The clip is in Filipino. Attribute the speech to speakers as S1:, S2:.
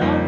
S1: Oh.